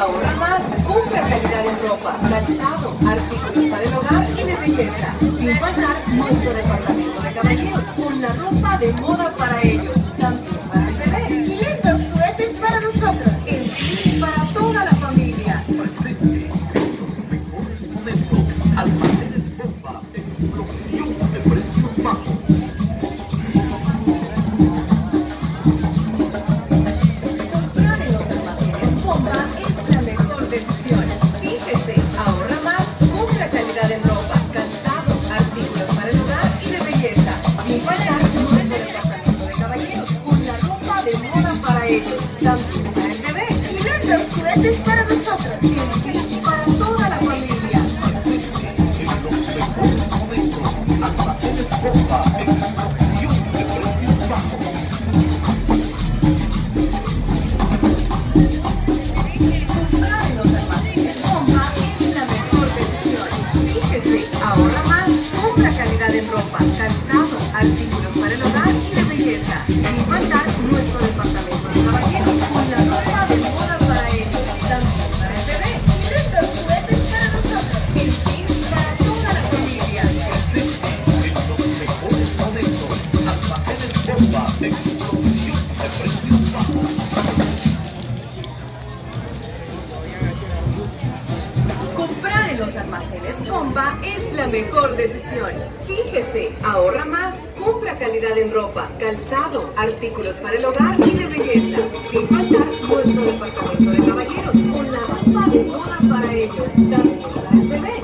ahorra más, compra calidad en ropa, calzado, artículos para el hogar y de belleza. Sin faltar nuestro departamento de caballeros con la ropa de moda lindos juguetes para nosotros. Para toda la familia. De es la mejor decisión. Fíjese, ahorra más, compra calidad en ropa, Comprar en los almacenes Bomba es la mejor decisión. Fíjese, ahorra más, compra calidad en ropa, calzado, artículos para el hogar y de belleza. Sin faltar nuestro departamento de caballeros con la ropa de moda para ellos, también para el bebé.